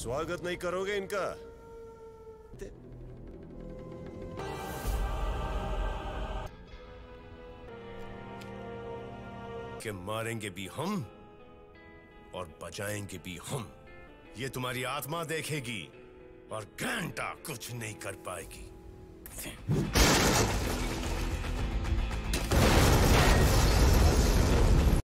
स्वागत नहीं करोगे इनका? कि मारेंगे भी हम और बचाएँगे भी हम। ये तुम्हारी आत्मा देखेगी और घंटा कुछ नहीं कर पाएगी।